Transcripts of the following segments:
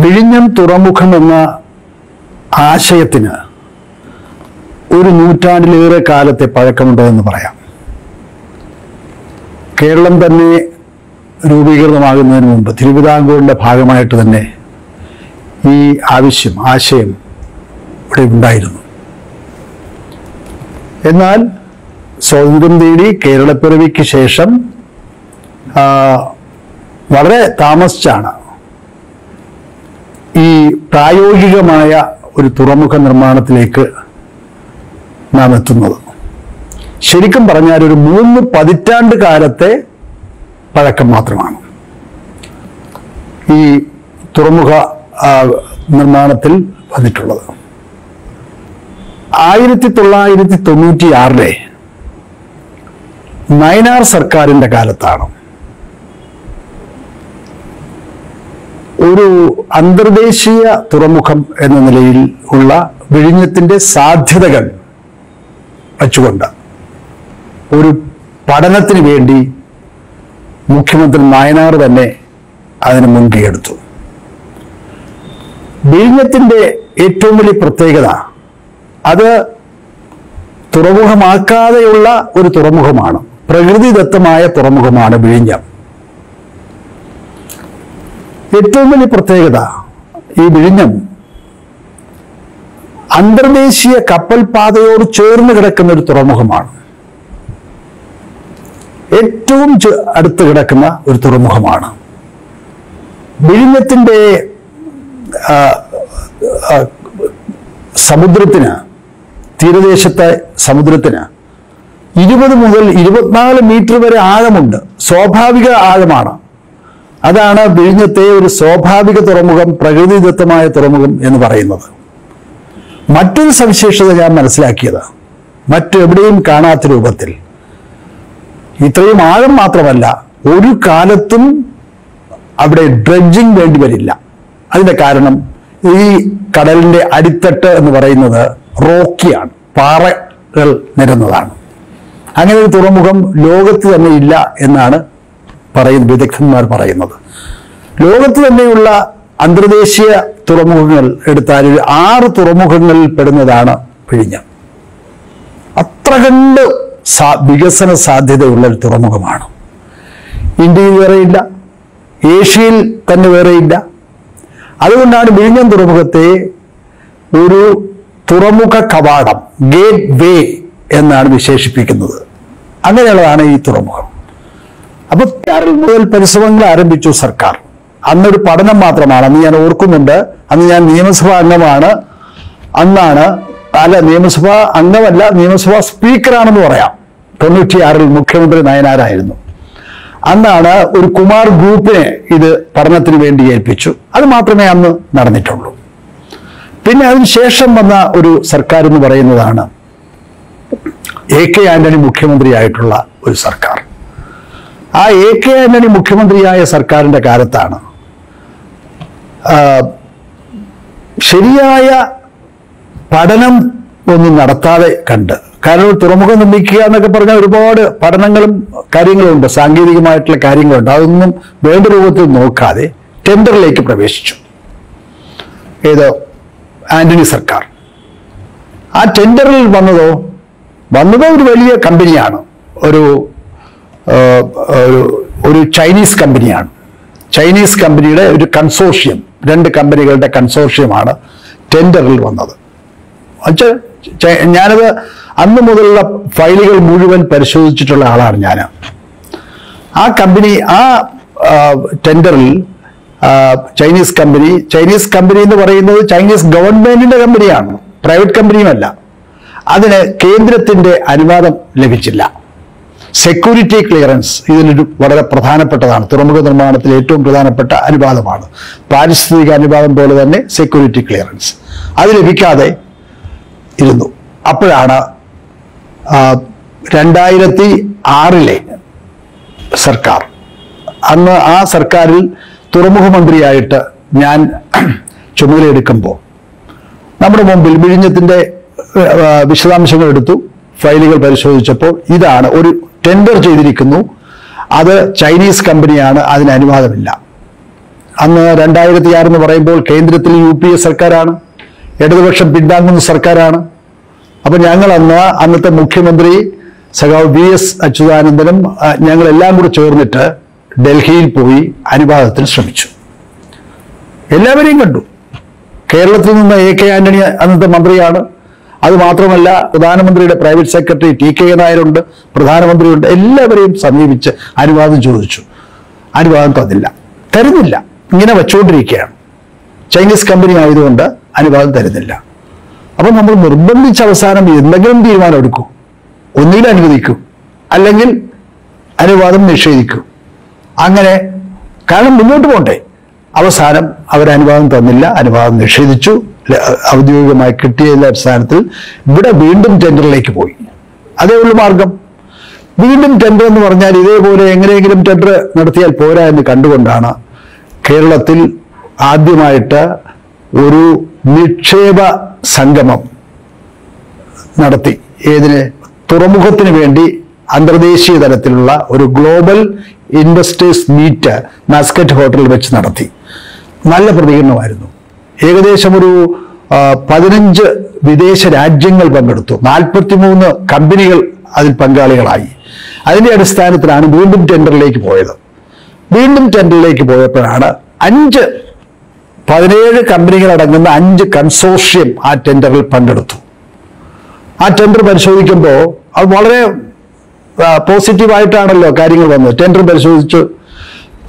വിഴിഞ്ഞം തുറമുഖം എന്ന ആശയത്തിന് ഒരു നൂറ്റാണ്ടിലേറെ കാലത്തെ പഴക്കമുണ്ടെന്ന് പറയാം. കേരളം തന്നെ രൂപീകൃതമാകുന്നതിന് മുമ്പ് തിരുവിതാംകൂറിന്റെ ഭാഗമായിട്ട് തന്നെ ഈ ആവശ്യം ആശയം ഇവിടെ ഉണ്ടായിരുന്നു. എന്നാൽ സ്വാതന്ത്ര്യം നേടി കേരളപ്പിറവിക്ക് ശേഷം വളരെ താമസിച്ചാണ് ഈ പ്രായോഗികമായ ഒരു തുറമുഖ നിർമ്മാണത്തിലേക്ക് നാം എത്തുന്നത്. ശരിക്കും പറഞ്ഞാൽ ഒരു മൂന്ന് പതിറ്റാണ്ട് കാലത്തെ പഴക്കം മാത്രമാണ്. ഈ തുറമുഖ നിർമ്മാണത്തിൽ വന്നിട്ടുള്ളത്. ആയിരത്തി തൊള്ളായിരത്തി തൊണ്ണൂറ്റി ആറിലെ നയനാർ സർക്കാരിന്റെ കാലത്താണ് ഒരു അന്തർദേശീയ തുറമുഖം എന്ന നിലയിൽ ഉള്ള വിഴിഞ്ഞത്തിന്റെ സാധ്യതകൾ വച്ചുകൊണ്ട് ഒരു പഠനത്തിന് വേണ്ടി മുഖ്യമന്ത്രി നായനാർ തന്നെ അതിന് മുൻകൈയെടുത്തു വിഴിഞ്ഞത്തിന്റെ ഏറ്റവും വലിയ പ്രത്യേകത അത് തുറമുഖമാക്കാതെയുള്ള ഒരു തുറമുഖമാണ്. പ്രകൃതിദത്തമായ തുറമുഖമാണ് വിഴിഞ്ഞം. ഏറ്റവും വലിയ പ്രത്യേകത ഈ വിഴിഞ്ഞം അന്തർദേശീയ കപ്പൽ പാതയോട് ചേർന്ന് കിടക്കുന്ന ഒരു തുറമുഖമാണ്. ഏറ്റവും അടുത്ത് കിടക്കുന്ന ഒരു തുറമുഖമാണ്. വിഴിഞ്ഞത്തിന്റെ സമുദ്രത്തിന് തീരദേശത്തെ സമുദ്രത്തിന് ഇരുപത് മുതൽ ഇരുപത്തിനാല് മീറ്റർ വരെ ആഴമുണ്ട്. സ്വാഭാവിക ആഴമാണ്. അതാണ് വിഴിഞ്ഞത്തെ ഒരു സ്വാഭാവിക തുറമുഖം പ്രകൃതിദത്തമായ തുറമുഖം എന്ന് പറയുന്നത്. മറ്റൊരു സവിശേഷത ഞാൻ മനസ്സിലാക്കിയത് മറ്റെവിടെയും കാണാത്ത രൂപത്തിൽ. ഇത്രയും ആഴം മാത്രമല്ല ഒരു കാലത്തും അവിടെ ഡ്രഡ്ജിങ് വേണ്ടി വരില്ല. അതിന്റെ കാരണം ഈ കടലിന്റെ അടിത്തട്ട് എന്ന് പറയുന്നത് റോക്കിയാണ് പാറകൾ നിരന്നതാണ്. അങ്ങനെ ഒരു തുറമുഖം ലോകത്ത് തന്നെ ഇല്ല എന്നാണ് പറയുന്ന വിദഗ്ധന്മാർ പറയുന്നത്. ലോകത്ത് തന്നെയുള്ള അന്തർദേശീയ തുറമുഖങ്ങൾ എടുത്താൽ ആറ് തുറമുഖങ്ങളിൽ പെടുന്നതാണ് പിഴിഞ്ഞ. അത്ര കണ്ട് സാ- വികസന സാധ്യതയുള്ള ഒരു തുറമുഖമാണ്. ഇന്ത്യയിൽ വേറെയില്ല ഏഷ്യയിൽ തന്നെ വേറെയില്ല. അതുകൊണ്ടാണ് വിഴിഞ്ഞം തുറമുഖത്തെ ഒരു തുറമുഖ കവാടം ഗേറ്റ് വേ എന്നാണ് വിശേഷിപ്പിക്കുന്നത്. അങ്ങനെയുള്ളതാണ് ഈ തുറമുഖം. അപ്പൊ മുതൽ പരിശ്രമങ്ങൾ ആരംഭിച്ചു സർക്കാർ. അന്നൊരു പഠനം മാത്രമാണ് അന്ന് ഞാൻ ഓർക്കുന്നുണ്ട് അന്ന് ഞാൻ നിയമസഭാ അംഗമാണ് അന്നാണ് അല്ല നിയമസഭാ അംഗമല്ല നിയമസഭാ സ്പീക്കറാണെന്ന് പറയാം. തൊണ്ണൂറ്റിയാറിൽ മുഖ്യമന്ത്രി നയനാരായിരുന്നു. അന്നാണ് ഒരു കുമാർ ഗ്രൂപ്പിനെ ഇത് പഠനത്തിന് വേണ്ടി ഏൽപ്പിച്ചു. അത് മാത്രമേ അന്ന് നടന്നിട്ടുള്ളൂ. പിന്നെ അതിനുശേഷം വന്ന ഒരു സർക്കാർ എന്ന് പറയുന്നതാണ് എ കെ ആന്റണി മുഖ്യമന്ത്രിയായിട്ടുള്ള ഒരു സർക്കാർ. ആ എ കെ ആന്റണി മുഖ്യമന്ത്രിയായ സർക്കാരിന്റെ കാലത്താണ്. ശരിയായ പഠനം ഒന്നും നടത്താതെ കണ്ട്. കാരണം തുറമുഖം നിർമ്മിക്കുക എന്നൊക്കെ പറഞ്ഞാൽ ഒരുപാട് പഠനങ്ങളും കാര്യങ്ങളും ഉണ്ട് സാങ്കേതികമായിട്ടുള്ള കാര്യങ്ങളുണ്ട്. അതൊന്നും വേണ്ട രൂപത്തിൽ നോക്കാതെ ടെൻഡറിലേക്ക് പ്രവേശിച്ചു. ഏത് ആന്റണി സർക്കാർ. ആ ടെൻഡറിൽ വന്നതോ വന്നതോ ഒരു വലിയ കമ്പനിയാണ്. ഒരു ഒരു ചൈനീസ് കമ്പനിയാണ് ചൈനീസ് കമ്പനിയുടെ ഒരു കൺസോർഷ്യം രണ്ട് കമ്പനികളുടെ കൺസോർഷ്യമാണ് ടെൻഡറിൽ വന്നത്. ഞാനത് അന്ന് മുതലുള്ള ഫയലുകൾ മുഴുവൻ പരിശോധിച്ചിട്ടുള്ള ആളാണ് ഞാൻ ആ കമ്പനി ആ, ടെൻഡറിൽ ചൈനീസ് കമ്പനി ചൈനീസ് കമ്പനി എന്ന് പറയുന്നത് ചൈനീസ് ഗവൺമെന്റിന്റെ കമ്പനിയാണ് പ്രൈവറ്റ് കമ്പനിയുമല്ല അതിന് കേന്ദ്രത്തിന്റെ അനുവാദം ലഭിച്ചില്ല. സെക്യൂരിറ്റി ക്ലിയറൻസ് ഇതിലൊരു വളരെ പ്രധാനപ്പെട്ടതാണ്. തുറമുഖ നിർമ്മാണത്തിൽ ഏറ്റവും പ്രധാനപ്പെട്ട അനുപാതമാണ്. പാരിസ്ഥിതിക അനുപാതം പോലെ തന്നെ സെക്യൂരിറ്റി ക്ലിയറൻസ് അത് ലഭിക്കാതെ ഇരുന്നു. അപ്പോഴാണ് രണ്ടായിരത്തി ആറിലെ സർക്കാർ. അന്ന് ആ സർക്കാരിൽ തുറമുഖ മന്ത്രിയായിട്ട് ഞാൻ ചുമതലയെടുക്കുമ്പോൾ നമ്മുടെ മുമ്പിൽ വിഴിഞ്ഞത്തിന്റെ വിശദാംശങ്ങൾ എടുത്തു. ഫയലുകൾ പരിശോധിച്ചപ്പോൾ ഇതാണ് ഒരു ടെൻഡർ ചെയ്തിരിക്കുന്നു. അത് ചൈനീസ് കമ്പനിയാണ് അതിന് അനുവാദമില്ല. അന്ന് രണ്ടായിരത്തി ആറ് എന്ന് പറയുമ്പോൾ കേന്ദ്രത്തിൽ യു പി എ സർക്കാരാണ് ഇടതുപക്ഷം പിന്താങ്ങുന്ന സർക്കാരാണ്. അപ്പൊ ഞങ്ങൾ അന്ന് അന്നത്തെ മുഖ്യമന്ത്രി സഖാവ് വി എസ് അച്യുതാനന്ദനും ഞങ്ങളെല്ലാം കൂടി ചേർന്നിട്ട് ഡൽഹിയിൽ പോയി അനുവാദത്തിന് ശ്രമിച്ചു. എല്ലാവരെയും കണ്ടു. കേരളത്തിൽ നിന്ന് എ കെ ആന്റണി അന്നത്തെ മന്ത്രിയാണ്. അത് മാത്രമല്ല പ്രധാനമന്ത്രിയുടെ പ്രൈവറ്റ് സെക്രട്ടറി ടി കെ നായരുണ്ട് പ്രധാനമന്ത്രിയുണ്ട് എല്ലാവരെയും സമീപിച്ച് അനുവാദം ചോദിച്ചു. അനുവാദം തന്നില്ല. തരുന്നില്ല. ഇങ്ങനെ വെച്ചുകൊണ്ടിരിക്കുകയാണ്. ചൈനീസ് കമ്പനി ആയതുകൊണ്ട് അനുവാദം തരുന്നില്ല. അപ്പൊ നമ്മൾ നിർബന്ധിച്ച അവസാനം എന്തെങ്കിലും തീരുമാനം എടുക്കൂ. ഒന്നുകിൽ അനുവദിക്കൂ. അല്ലെങ്കിൽ അനുവാദം നിഷേധിക്കൂ. അങ്ങനെ കാരണം മുന്നോട്ട് പോകണ്ടേ? അവസാനം അവർ അനുവാദം തന്നില്ല അനുവാദം നിഷേധിച്ചു. ഔദ്യോഗികമായി കിട്ടിയതിന്റെ അടിസ്ഥാനത്തിൽ ഇവിടെ വീണ്ടും ടെൻഡറിലേക്ക് പോയി. അതേ ഉള്ളു മാർഗം. വീണ്ടും ടെൻഡർ എന്ന് പറഞ്ഞാൽ ഇതേപോലെ എങ്ങനെയെങ്കിലും ടെൻഡർ നടത്തിയാൽ പോരാ എന്ന് കണ്ടുകൊണ്ടാണ് കേരളത്തിൽ ആദ്യമായിട്ട് ഒരു നിക്ഷേപ സംഗമം നടത്തി. ഏതിന്? തുറമുഖത്തിന് വേണ്ടി അന്തർദേശീയ തലത്തിലുള്ള ഒരു ഗ്ലോബൽ ഇൻവെസ്റ്റേഴ്സ് മീറ്റ് മാസ്കറ്റ് ഹോട്ടലിൽ വെച്ച് നടത്തി. നല്ല പ്രതികരണമായിരുന്നു. ഏകദേശം ഒരു പതിനഞ്ച് വിദേശ രാജ്യങ്ങൾ പങ്കെടുത്തു. നാൽപ്പത്തിമൂന്ന് കമ്പനികൾ അതിൽ പങ്കാളികളായി. അതിന്റെ അടിസ്ഥാനത്തിലാണ് വീണ്ടും ടെൻഡറിലേക്ക് പോയത്. വീണ്ടും ടെൻഡറിലേക്ക് പോയപ്പോഴാണ് അഞ്ച് പതിനേഴ് കമ്പനികൾ അടങ്ങുന്ന അഞ്ച് കൺസോർഷ്യം ആ ടെൻഡറിൽ പങ്കെടുത്തു. ആ ടെൻഡർ പരിശോധിക്കുമ്പോൾ അത് വളരെ പോസിറ്റീവായിട്ടാണല്ലോ കാര്യങ്ങൾ വന്നത്. ടെൻഡർ പരിശോധിച്ച്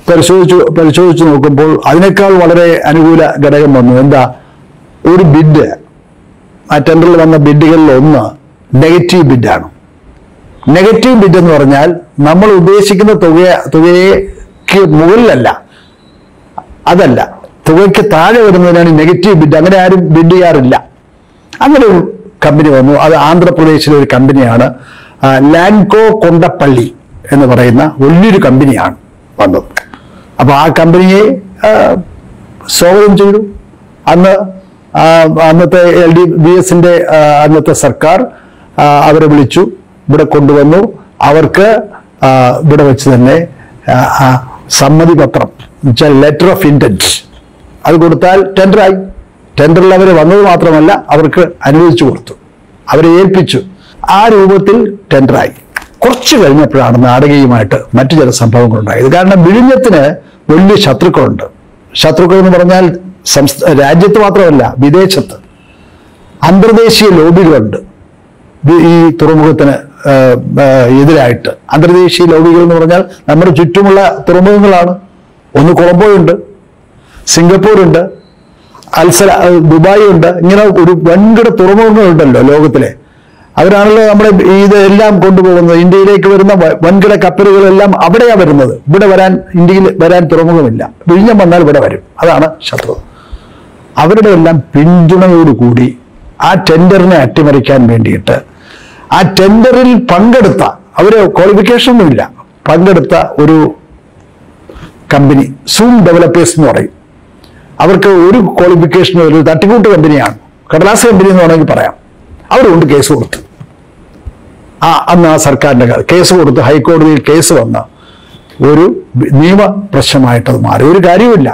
പരിശോധിച്ചു പരിശോധിച്ചു നോക്കുമ്പോൾ അതിനേക്കാൾ വളരെ അനുകൂല ഘടകം വന്നു. എന്താ? ഒരു ബിഡ് ആ ടെൻഡറിൽ വന്ന ബിഡുകളിൽ ഒന്ന് നെഗറ്റീവ് ബിഡാണ് നെഗറ്റീവ് ബിഡ് എന്ന് പറഞ്ഞാൽ നമ്മൾ ഉദ്ദേശിക്കുന്ന തുക തുകയ്ക്ക് മുകളിലല്ല. അതല്ല. തുകയ്ക്ക് താഴെ വരുന്നതിനാണ് നെഗറ്റീവ് ബിഡ് അങ്ങനെ ആരും ബിഡ് ചെയ്യാറില്ല. അങ്ങനെ ഒരു കമ്പനി വന്നു. അത് ആന്ധ്രാപ്രദേശിലെ ഒരു കമ്പനിയാണ് ലാൻകോ കൊണ്ടപ്പള്ളി എന്ന് പറയുന്ന വലിയൊരു കമ്പനിയാണ് വന്നത്. അപ്പൊ ആ കമ്പനിയെ സ്വാഗതം ചെയ്തു. അന്ന് അന്നത്തെ എൽ ഡി ബി എസിന്റെ അന്നത്തെ സർക്കാർ അവരെ വിളിച്ചു. ഇവിടെ കൊണ്ടുവന്നു. അവർക്ക് ഇവിടെ വെച്ച് തന്നെ സമ്മതി പത്രം വെച്ചാൽ ലെറ്റർ ഓഫ് ഇന്റന്റ് അത് കൊടുത്താൽ ടെൻഡറായി. ടെൻഡറിൽ അവർ വന്നത് മാത്രമല്ല അവർക്ക് അനുവദിച്ചു കൊടുത്തു. അവരെ ഏൽപ്പിച്ചു. ആ രൂപത്തിൽ ടെൻഡറായി. കുറച്ച് കഴിഞ്ഞപ്പോഴാണ് നാടകീയമായിട്ട് മറ്റു ചില സംഭവങ്ങൾ ഉണ്ടായത് കാരണം വിഴിഞ്ഞത്തിന് വലിയ ശത്രുക്കളുണ്ട്. ശത്രുക്കൾ എന്ന് പറഞ്ഞാൽ രാജ്യത്ത് മാത്രമല്ല വിദേശത്ത്. അന്തർദേശീയ ലോബികളുണ്ട്. ഈ തുറമുഖത്തിന് എതിരായിട്ട്. അന്തർദേശീയ ലോബികൾ എന്ന് പറഞ്ഞാൽ നമ്മുടെ ചുറ്റുമുള്ള തുറമുഖങ്ങളാണ്. ഒന്ന് കൊളംബോയുണ്ട് സിംഗപ്പൂരുണ്ട് അൽസല ദുബായ് ഉണ്ട് ഇങ്ങനെ ഒരു വൻകിട തുറമുഖങ്ങളുണ്ടല്ലോ ലോകത്തിലെ. അവരാണല്ലോ നമ്മുടെ ഇതെല്ലാം കൊണ്ടുപോകുന്നത്. ഇന്ത്യയിലേക്ക് വരുന്ന വൻകിട കപ്പലുകളെല്ലാം അവിടെയാണ് വരുന്നത്. ഇവിടെ വരാൻ ഇന്ത്യയിൽ വരാൻ തുറമുഖമില്ല വിഴിഞ്ഞം വന്നാൽ ഇവിടെ വരും. അതാണ് ശത്രു. അവരുടെ എല്ലാം പിന്തുണയോടുകൂടി ആ ടെൻഡറിനെ അട്ടിമറിക്കാൻ വേണ്ടിയിട്ട് ആ ടെൻഡറിൽ പങ്കെടുത്ത അവർ ക്വാളിഫിക്കേഷൻ ഒന്നുമില്ല. പങ്കെടുത്ത ഒരു കമ്പനി സൂം ഡെവലപ്പേഴ്സ് എന്ന് പറയും. അവർക്ക് ഒരു ക്വാളിഫിക്കേഷൻ ഒരു തട്ടിക്കൂട്ട് കമ്പനിയാണ് കടലാസ് കമ്പനി എന്ന് വേണമെങ്കിൽ പറയാം. അവരുകൊണ്ട് കേസ് കൊടുത്തു. ആ അന്ന് ആ സർക്കാരിന്റെ കേസ് കൊടുത്ത് ഹൈക്കോടതിയിൽ കേസ് വന്ന ഒരു നിയമ പ്രശ്നമായിട്ട് അത് മാറി. ഒരു കാര്യവുമില്ല.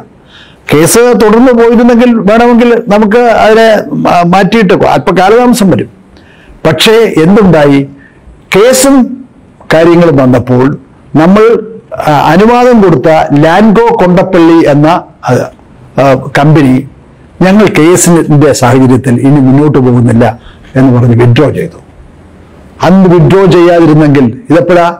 കേസ് തുടർന്ന് പോയിരുന്നെങ്കിൽ വേണമെങ്കിൽ നമുക്ക് അതിനെ മാറ്റിയിട്ട് അല്പ കാലതാമസം വരും. പക്ഷേ എന്തുണ്ടായി? കേസും കാര്യങ്ങളും വന്നപ്പോൾ നമ്മൾ അനുവാദം കൊടുത്ത ലാൻഗോ കൊണ്ടപ്പള്ളി എന്ന കമ്പനി ഞങ്ങൾ കേസിന്റെ സാഹചര്യത്തിൽ ഇനി മുന്നോട്ട് പോകുന്നില്ല. എന്ന് പറഞ്ഞ് വിഡ്രോ ചെയ്തു. അന്ന് വിഡ്രോ ചെയ്യാതിരുന്നെങ്കിൽ ഇതെപ്പോഴാ?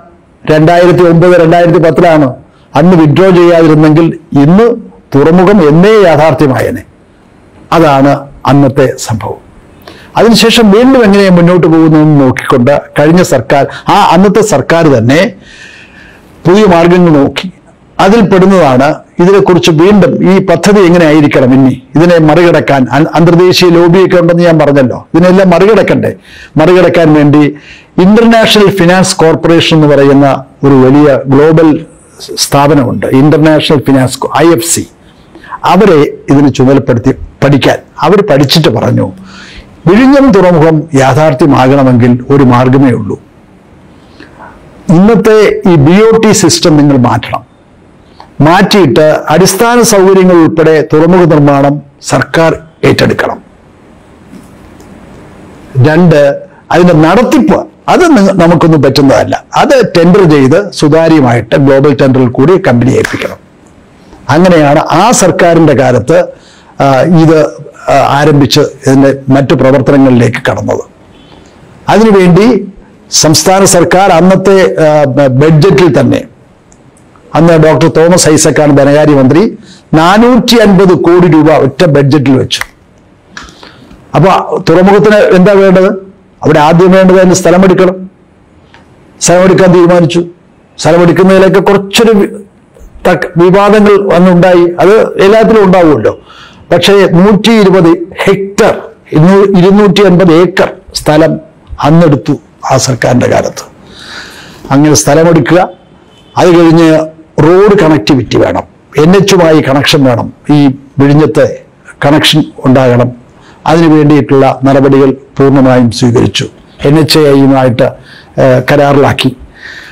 രണ്ടായിരത്തി ഒമ്പത് രണ്ടായിരത്തി പത്തിലാണ് അന്ന് വിഡ്രോ ചെയ്യാതിരുന്നെങ്കിൽ ഇന്ന് തുറമുഖം എന്നേ യാഥാർത്ഥ്യമായനെ. അതാണ് അന്നത്തെ സംഭവം. അതിനുശേഷം വീണ്ടും എങ്ങനെ മുന്നോട്ട് പോകുന്നു എന്ന് നോക്കിക്കൊണ്ട് കഴിഞ്ഞ സർക്കാർ ആ അന്നത്തെ സർക്കാർ തന്നെ പുതിയ മാർഗങ്ങൾ നോക്കി. അതിൽ പെടുന്നതാണ് ഇതിനെക്കുറിച്ച് വീണ്ടും ഈ പദ്ധതി എങ്ങനെ ആയിരിക്കണം ഇനി? ഇതിനെ മറികടക്കാൻ അന്തർദേശീയ ലോബിയൊക്കെ ഉണ്ടെന്ന് ഞാൻ പറഞ്ഞല്ലോ. ഇതിനെല്ലാം മറികടക്കണ്ടേ? മറികടക്കാൻ വേണ്ടി ഇന്റർനാഷണൽ ഫിനാൻസ് കോർപ്പറേഷൻ എന്ന് പറയുന്ന ഒരു വലിയ global സ്ഥാപനമുണ്ട്. International finance I F C അവരെ ഇതിന് ചുമതലപ്പെടുത്തി പഠിക്കാൻ. അവർ പഠിച്ചിട്ട് പറഞ്ഞു വിഴിഞ്ഞം തുറമുഖം യാഥാർത്ഥ്യമാകണമെങ്കിൽ ഒരു മാർഗമേ ഉള്ളൂ. ഇന്നത്തെ ഈ ബി ഒ ടി സിസ്റ്റം നിങ്ങൾ മാറ്റണം. മാറ്റിയിട്ട് അടിസ്ഥാന സൗകര്യങ്ങൾ ഉൾപ്പെടെ തുറമുഖ നിർമ്മാണം സർക്കാർ ഏറ്റെടുക്കണം. രണ്ട് അതിന്റെ നടത്തിപ്പ് അത് നമുക്കൊന്നും പറ്റുന്നതല്ല. അത് ടെൻഡർ ചെയ്ത് സുതാര്യമായിട്ട് ഗ്ലോബൽ ടെൻഡറിൽ കൂടി കമ്പനി ഏൽപ്പിക്കണം. അങ്ങനെയാണ് ആ സർക്കാരിന്റെ കാലത്ത് ഇത് ആരംഭിച്ച് ഇതിന്റെ മറ്റു പ്രവർത്തനങ്ങളിലേക്ക് കടന്നത്. അതിനുവേണ്ടി സംസ്ഥാന സർക്കാർ അന്നത്തെ ബഡ്ജറ്റിൽ തന്നെ അന്ന് ഡോക്ടർ തോമസ് ഐസക്കാണ് ധനകാര്യ മന്ത്രി നാനൂറ്റി അൻപത് കോടി രൂപ ഒറ്റ ബഡ്ജറ്റിൽ വെച്ചു. അപ്പൊ തുറമുഖത്തിന് എന്താ വേണ്ടത്? അവിടെ ആദ്യം വേണ്ടത് അതിന് സ്ഥലമെടുക്കണം സ്ഥലമെടുക്കാൻ തീരുമാനിച്ചു. സ്ഥലമെടുക്കുന്നതിലൊക്കെ കുറച്ചൊരു വിവാദങ്ങൾ വന്നുണ്ടായി. അത് എല്ലാത്തിലും ഉണ്ടാവുമല്ലോ. പക്ഷേ നൂറ്റി ഇരുപത് ഹെക്ടർ ഇരുന്നൂറ്റി അൻപത് ഏക്കർ സ്ഥലം അന്നെടുത്തു ആ സർക്കാരിന്റെ കാലത്ത്. അങ്ങനെ സ്ഥലമെടുക്കുക. അത് കഴിഞ്ഞ് റോഡ് കണക്ടിവിറ്റി വേണം. എൻ എച്ചുമായി കണക്ഷൻ വേണം. ഈ വിഴിഞ്ഞത്തെ കണക്ഷൻ ഉണ്ടാകണം. അതിനു വേണ്ടിയിട്ടുള്ള നടപടികൾ പൂർണമായും സ്വീകരിച്ചു. എൻ എച്ച് ഐയുമായിട്ട് കരാറിലാക്കി.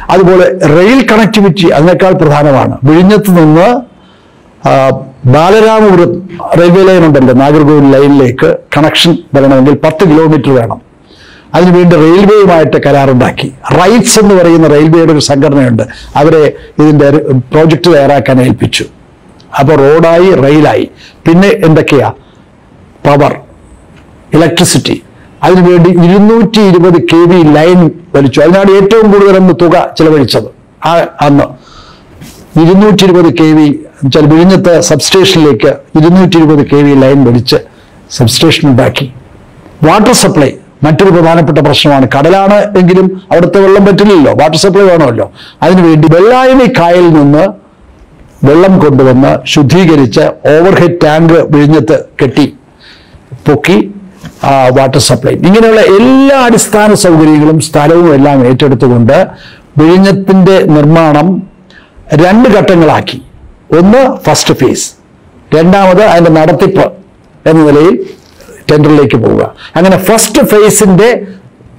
അതുപോലെ റെയിൽ കണക്ടിവിറ്റി അതിനേക്കാൾ പ്രധാനമാണ്. വിഴിഞ്ഞത്ത് നിന്ന് ബാലരാമപുരം റെയിൽവേ ലൈൻ ഉണ്ടല്ലോ നാഗർകോവിൽ ലൈനിലേക്ക് കണക്ഷൻ വരണമെങ്കിൽ പത്ത് കിലോമീറ്റർ വേണം. അതിനുവേണ്ടി റെയിൽവേയുമായിട്ട് കരാറുണ്ടാക്കി. റൈറ്റ്സ് എന്ന് പറയുന്ന റെയിൽവേയുടെ ഒരു സംഘടനയുണ്ട്. അവരെ ഇതിന്റെ പ്രോജക്റ്റ് തയ്യാറാക്കാൻ ഏൽപ്പിച്ചു. അപ്പോൾ റോഡായി റെയിലായി. പിന്നെ എന്തൊക്കെയാ? Power electricity. അതിനുവേണ്ടി ഇരുന്നൂറ്റി ഇരുപത് കെ വി ലൈൻ വലിച്ചു. അതിനാണ് ഏറ്റവും കൂടുതൽ അന്ന് തുക ചെലവഴിച്ചത്. ആ അന്ന്. ഇരുന്നൂറ്റി ഇരുപത് കെ വി ചില വിഴിഞ്ഞത്തെ സബ്സ്റ്റേഷനിലേക്ക് ഇരുന്നൂറ്റി ഇരുപത് കെ വി ലൈൻ വലിച്ച് സബ്സ്റ്റേഷൻ ഉണ്ടാക്കി വാട്ടർ സപ്ലൈ. മറ്റൊരു പ്രധാനപ്പെട്ട പ്രശ്നമാണ്. കടലാണ് എങ്കിലും അവിടുത്തെ വെള്ളം പറ്റില്ലല്ലോ. വാട്ടർ സപ്ലൈ വേണമല്ലോ. അതിനുവേണ്ടി വെള്ളായണി കായൽ നിന്ന് വെള്ളം കൊണ്ടുവന്ന് ശുദ്ധീകരിച്ച് ഓവർഹെഡ് ടാങ്ക് വിഴിഞ്ഞത്ത് കെട്ടി പൊക്കി വാട്ടർ സപ്ലൈ ഇങ്ങനെയുള്ള എല്ലാ അടിസ്ഥാന സൗകര്യങ്ങളും സ്ഥലവും എല്ലാം ഏറ്റെടുത്തുകൊണ്ട് വിഴിഞ്ഞത്തിന്റെ നിർമ്മാണം രണ്ട് ഘട്ടങ്ങളാക്കി. ഒന്ന് ഫസ്റ്റ് ഫേസ് രണ്ടാമത് അതിന്റെ നടത്തിപ്പ് എന്ന നിലയിൽ ടെൻഡറിലേക്ക് പോവുക. അങ്ങനെ ഫസ്റ്റ് ഫേസിന്റെ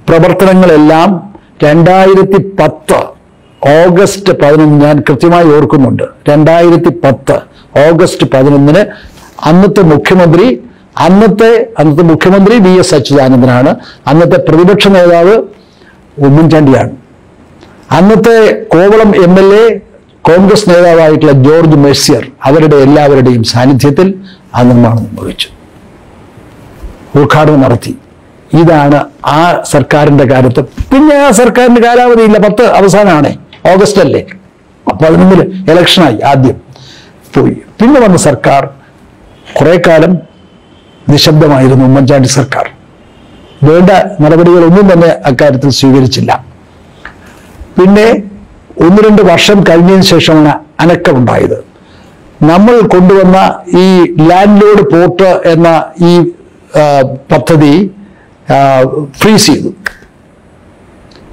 പ്രവർത്തനങ്ങളെല്ലാം രണ്ടായിരത്തി പത്ത് ഓഗസ്റ്റ് പതിനൊന്ന് ഞാൻ കൃത്യമായി ഓർക്കുന്നുണ്ട്. രണ്ടായിരത്തി പത്ത് ഓഗസ്റ്റ് പതിനൊന്നിന് അന്നത്തെ മുഖ്യമന്ത്രി അന്നത്തെ അന്നത്തെ മുഖ്യമന്ത്രി വി എസ് അച്യുതാനന്ദനാണ്. അന്നത്തെ പ്രതിപക്ഷ നേതാവ് ഉമ്മൻചാണ്ടിയാണ്. അന്നത്തെ Kovalam M L A Congress നേതാവായിട്ടുള്ള George Mercier അവരുടെ എല്ലാവരുടെയും സാന്നിധ്യത്തിൽ ആ നിർമ്മാണം നിർവഹിച്ചു. ഉദ്ഘാടനം നടത്തി. ഇതാണ് ആ സർക്കാരിന്റെ കാര്യത്തിൽ പിന്നെ ആ സർക്കാരിന്റെ കാലാവധി ഇല്ല. പത്ത് അവസാനമാണേ. ഓഗസ്റ്റ് അല്ലേ? പതിനൊന്നിൽ ഇലക്ഷനായി ആദ്യം. പോയി. പിന്നെ വന്ന സർക്കാർ. കുറെ കാലം നിശബ്ദമായിരുന്നു ഉമ്മൻചാണ്ടി സർക്കാർ. വേണ്ട നടപടികളൊന്നും തന്നെ അക്കാര്യത്തിൽ സ്വീകരിച്ചില്ല. പിന്നെ ഒന്ന് രണ്ട് വർഷം കഴിഞ്ഞതിന് ശേഷമാണ് അനക്കമുണ്ടായത്. നമ്മൾ കൊണ്ടുവന്ന ഈ ലാൻഡ് ലോഡ് പോർട്ട് എന്ന ഈ പദ്ധതി ഫ്രീസ് ചെയ്തു.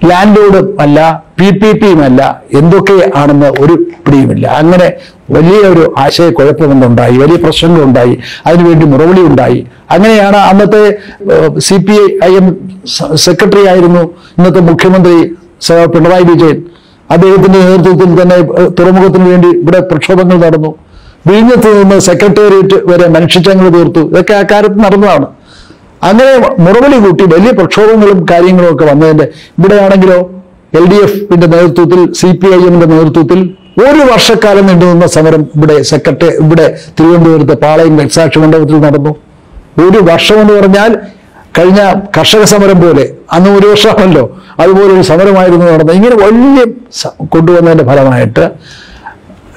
ലാൻഡ് അല്ല പി പി പിയും അല്ല എന്തൊക്കെ ആണെന്ന് ഒരു പിടിയുമില്ല. അങ്ങനെ വലിയ ഒരു ആശയക്കുഴപ്പമുണ്ടായി വലിയ പ്രശ്നങ്ങളുണ്ടായി അതിനുവേണ്ടി മുറവിളി ഉണ്ടായി. അങ്ങനെയാണ് അന്നത്തെ C P I M secretary ആയിരുന്നു ഇന്നത്തെ മുഖ്യമന്ത്രി പിണറായി വിജയൻ. അദ്ദേഹത്തിന്റെ നേതൃത്വത്തിൽ തന്നെ തുറമുഖത്തിന് വേണ്ടി ഇവിടെ പ്രക്ഷോഭങ്ങൾ നടന്നു. വിഴിഞ്ഞത്ത് നിന്ന് സെക്രട്ടേറിയറ്റ് വരെ മനുഷ്യച്ചങ്ങൾ തീർത്തു. ഇതൊക്കെ ആ കാലത്ത് നടന്നതാണ്. അങ്ങനെ മുറവിളി കൂട്ടി വലിയ പ്രക്ഷോഭങ്ങളും കാര്യങ്ങളും ഒക്കെ വന്നതിന്റെ ഇവിടെയാണെങ്കിലോ എൽ ഡി എഫിന്റെ നേതൃത്വത്തിൽ സി പി ഐ എമ്മിന്റെ നേതൃത്വത്തിൽ ഒരു വർഷക്കാലം നീണ്ടുനിന്ന സമരം ഇവിടെ സെക്രട്ടറി ഇവിടെ തിരുവനന്തപുരത്ത് പാളയം രക്സാക്ഷി മണ്ഡപത്തിൽ നടന്നു. ഒരു വർഷം എന്ന് പറഞ്ഞാൽ കഴിഞ്ഞ കർഷക സമരം പോലെ അന്ന് ഒരു വർഷമാണല്ലോ അതുപോലെ ഒരു സമരമായിരുന്നു നടന്നത്. ഇങ്ങനെ വലിയ കൊണ്ടുവന്നതിന്റെ ഫലമായിട്ട്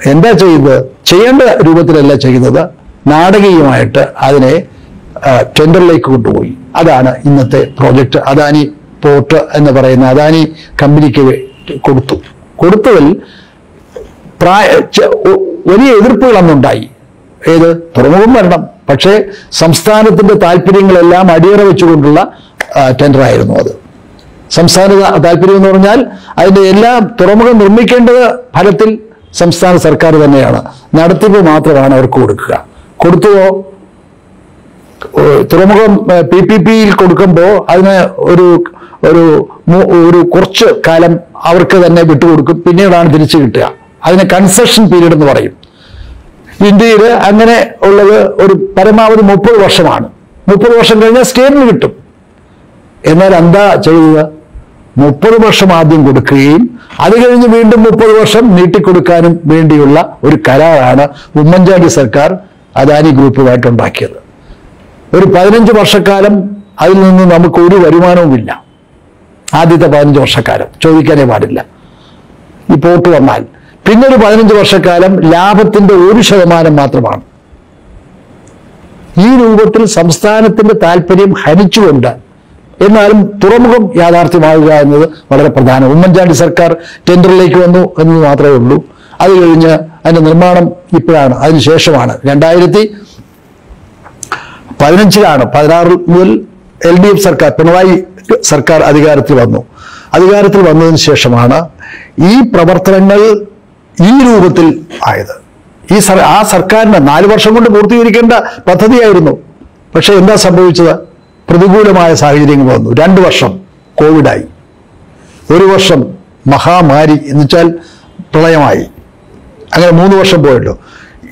എന്താ ചെയ്തത് ചെയ്യേണ്ട രൂപത്തിലല്ല ചെയ്യുന്നത്. നാടകീയമായിട്ട് അതിനെ ടെൻഡറിലേക്ക് കൊണ്ടുപോയി. അതാണ് ഇന്നത്തെ പ്രോജക്റ്റ് അദാനി പോർട്ട് എന്ന് പറയുന്ന അദാനി കമ്പനിക്ക് കൊടുത്തു. കൊടുത്തതിൽ പ്രായ വലിയ എതിർപ്പുകൾ അന്നുണ്ടായി ഏത്? തുറമുഖം വരണം. പക്ഷേ സംസ്ഥാനത്തിന്റെ താല്പര്യങ്ങളെല്ലാം അടിയറ വെച്ചുകൊണ്ടുള്ള ടെൻഡറായിരുന്നു അത്. സംസ്ഥാന താല്പര്യം എന്ന് പറഞ്ഞാൽ അതിന്റെ എല്ലാം തുറമുഖം നിർമ്മിക്കേണ്ടത് ഫലത്തിൽ സംസ്ഥാന സർക്കാർ തന്നെയാണ്. നടത്തിപ്പ് മാത്രമാണ് അവർക്ക് കൊടുക്കുക. കൊടുത്തുവോ തുറമുഖം പി പി പിയിൽ കൊടുക്കുമ്പോൾ അതിന് ഒരു ഒരു ഒരു കുറച്ച് കാലം അവർക്ക് തന്നെ വിട്ടുകൊടുക്കും. പിന്നീടാണ് തിരിച്ചു കിട്ടുക. അതിന് കൺസെഷൻ പീരീഡ് എന്ന് പറയും. ഇന്ത്യയിൽ അങ്ങനെ ഉള്ളത് ഒരു പരമാവധി മുപ്പത് വർഷമാണ്. മുപ്പത് വർഷം കഴിഞ്ഞാൽ സ്റ്റേറ്റിന് കിട്ടും. എന്നാൽ എന്താ ചെയ്യുക മുപ്പത് വർഷം ആദ്യം കൊടുക്കുകയും അത് കഴിഞ്ഞ് വീണ്ടും മുപ്പത് വർഷം നീട്ടിക്കൊടുക്കാനും വേണ്ടിയുള്ള ഒരു കരാറാണ് ഉമ്മൻചാണ്ടി സർക്കാർ അദാനി ഗ്രൂപ്പുമായിട്ട് ഉണ്ടാക്കിയത്. ഒരു പതിനഞ്ച് വർഷക്കാലം അതിൽ നിന്ന് നമുക്ക് ഒരു വരുമാനവുമില്ല. ആദ്യത്തെ പതിനഞ്ച് വർഷക്കാലം. ചോദിക്കാനേ പാടില്ല. ഈ പോട്ട് വന്നാൽ. പിന്നെ ഒരു പതിനഞ്ച് വർഷക്കാലം ലാഭത്തിന്റെ ഒരു ശതമാനം മാത്രമാണ്. ഈ രൂപത്തിൽ സംസ്ഥാനത്തിന്റെ താല്പര്യം ഹനിച്ചുകൊണ്ട് എന്നാലും തുറമുഖം യാഥാർത്ഥ്യമാവുക എന്നത് വളരെ പ്രധാനം. ഉമ്മൻചാണ്ടി സർക്കാർ ടെൻഡറിലേക്ക് വന്നു എന്നത് മാത്രമേ ഉള്ളൂ. അത് കഴിഞ്ഞ് അതിന്റെ നിർമ്മാണം ഇപ്പോഴാണ് അതിനുശേഷമാണ് രണ്ടായിരത്തി പതിനഞ്ചിലാണ് പതിനാറ് മുതൽ എൽ ഡി എഫ് സർക്കാർ പിണറായി സർക്കാർ അധികാരത്തിൽ വന്നു. അധികാരത്തിൽ വന്നതിന് ശേഷമാണ് ഈ പ്രവർത്തനങ്ങൾ ഈ രൂപത്തിൽ ആയത്. ഈ ആ സർക്കാരിന് നാല് വർഷം കൊണ്ട് പൂർത്തീകരിക്കേണ്ട പദ്ധതിയായിരുന്നു. പക്ഷേ എന്താ സംഭവിച്ചത്? പ്രതികൂലമായ സാഹചര്യങ്ങൾ വന്നു. രണ്ട് വർഷം കോവിഡായി. ഒരു വർഷം മഹാമാരി എന്ന് വെച്ചാൽ പ്രളയമായി. അങ്ങനെ മൂന്ന് വർഷം പോയല്ലോ.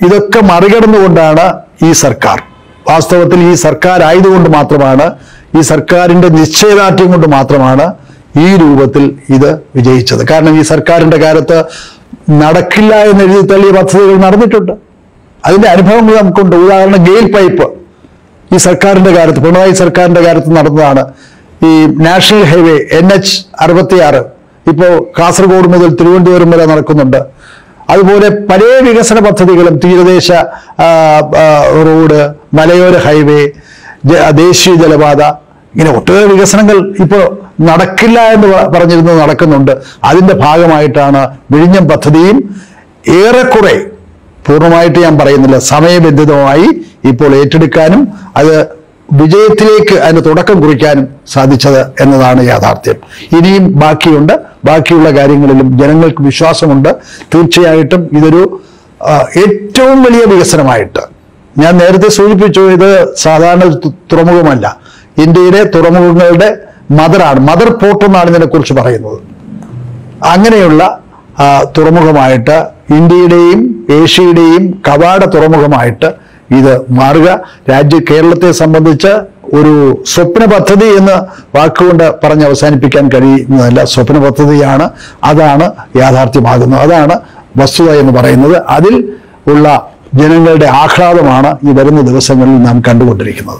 ഇതൊക്കെ മറികടന്നുകൊണ്ടാണ് ഈ സർക്കാർ. വാസ്തവത്തിൽ ഈ സർക്കാർ ആയതുകൊണ്ട് മാത്രമാണ് ഈ സർക്കാരിന്റെ നിശ്ചയദാർഢ്യം കൊണ്ട് മാത്രമാണ് ഈ രൂപത്തിൽ ഇത് വിജയിച്ചത്. കാരണം ഈ സർക്കാരിന്റെ കാലത്ത് നടക്കില്ല എന്ന് എഴുതി തള്ളിയ പദ്ധതികൾ നടന്നിട്ടുണ്ട്. അതിന്റെ അനുഭവങ്ങൾ നമുക്കുണ്ട്. ഉദാഹരണം ഗെയിൽ പൈപ്പ്. ഈ സർക്കാരിന്റെ കാലത്ത് പിണറായി സർക്കാരിന്റെ കാലത്ത് നടന്നതാണ് ഈ നാഷണൽ ഹൈവേ എൻ എച്ച് അറുപത്തിയാറ് ഇപ്പോൾ കാസർഗോഡ് മുതൽ തിരുവനന്തപുരം വരെ നടക്കുന്നുണ്ട്. അതുപോലെ പല വികസന പദ്ധതികളും തീരദേശ റോഡ് മലയോര ഹൈവേ ദേശീയ ജലപാത ഇങ്ങനെ ഒട്ടേറെ വികസനങ്ങൾ ഇപ്പോൾ നടക്കില്ല എന്ന് പറഞ്ഞിരുന്നത് നടക്കുന്നുണ്ട്. അതിന്റെ ഭാഗമായിട്ടാണ് വിഴിഞ്ഞം പദ്ധതിയും ഏറെക്കുറെ പൂർണമായിട്ട് ഞാൻ പറയുന്നില്ല. സമയബന്ധിതമായി ഇപ്പോൾ ഏറ്റെടുക്കാനും അത് വിജയത്തിലേക്ക് അതിന് തുടക്കം കുറിക്കാനും സാധിച്ചത് എന്നതാണ് യാഥാർത്ഥ്യം. ഇനിയും ബാക്കിയുണ്ട്. ബാക്കിയുള്ള കാര്യങ്ങളിലും ജനങ്ങൾക്ക് വിശ്വാസമുണ്ട്. തീർച്ചയായിട്ടും ഇതൊരു ഏറ്റവും വലിയ വികസനമായിട്ട്. ഞാൻ നേരത്തെ സൂചിപ്പിച്ചു ഇത് സാധാരണ തുറമുഖമല്ല. ഇന്ത്യയിലെ തുറമുഖങ്ങളുടെ മദറാണ്. മദർ പോർട്ട് എന്നാണ് ഇതിനെക്കുറിച്ച് പറയുന്നത്. അങ്ങനെയുള്ള തുറമുഖമായിട്ട് ഇന്ത്യയുടെയും ഏഷ്യയുടെയും കവാട തുറമുഖമായിട്ട് ഇത് മാറുക. രാജ്യ കേരളത്തെ സംബന്ധിച്ച് ഒരു സ്വപ്ന പദ്ധതി എന്ന് വാക്കുകൊണ്ട് പറഞ്ഞ് അവസാനിപ്പിക്കാൻ കഴിയുന്നതല്ല. സ്വപ്ന പദ്ധതിയാണ് അതാണ് യാഥാർത്ഥ്യമാകുന്നത്. അതാണ് വസ്തുത എന്ന് പറയുന്നത്. അതിൽ ഉള്ള ജനങ്ങളുടെ ആഹ്ലാദമാണ് ഈ വരുന്ന ദിവസങ്ങളിൽ നാം കണ്ടുകൊണ്ടിരിക്കുന്നത്.